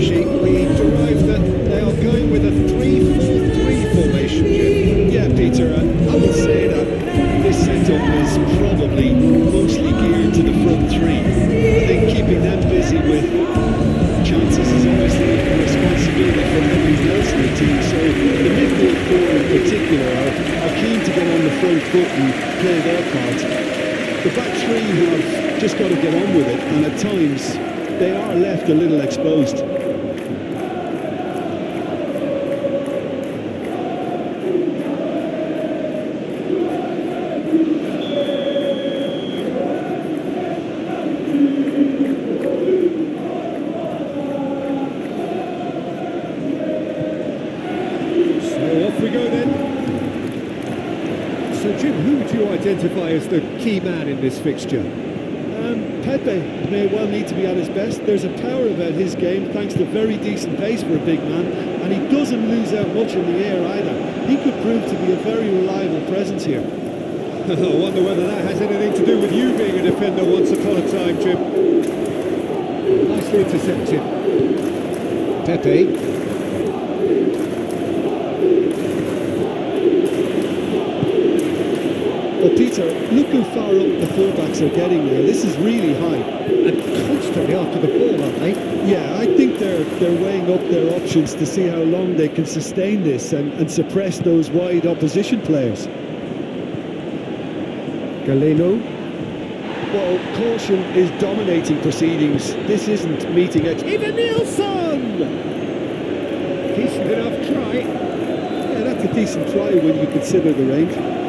She, we derive that they are going with a 3-4-3 formation, Yeah, Peter, I, I would say that this setup is probably mostly geared to the front three. I think keeping them busy with chances is obviously a responsibility for everyone else in the team. So the midfield four in particular are, are keen to get on the front foot and play their part. The back three have just got to get on with it, and at times they are left a little exposed. So off we go then. So Jim, who do you identify as the key man in this fixture? Um, Pepe may well need to be at his best. There's a power about his game, thanks to very decent pace for a big man, and he doesn't lose out much in the air either. He could prove to be a very reliable presence here. I wonder whether that has anything to do with you being a defender once upon a time, Jim. Nicely intercepted. Pepe. But Peter, look how far up the fullbacks are getting there. This is really high. And constantly after the ball, aren't they? Yeah, I think they're they're weighing up their options to see how long they can sustain this and, and suppress those wide opposition players. Galeno. Well, caution is dominating proceedings. This isn't meeting ex- Evanilson! Decent enough try. Yeah, that's a decent try when you consider the range.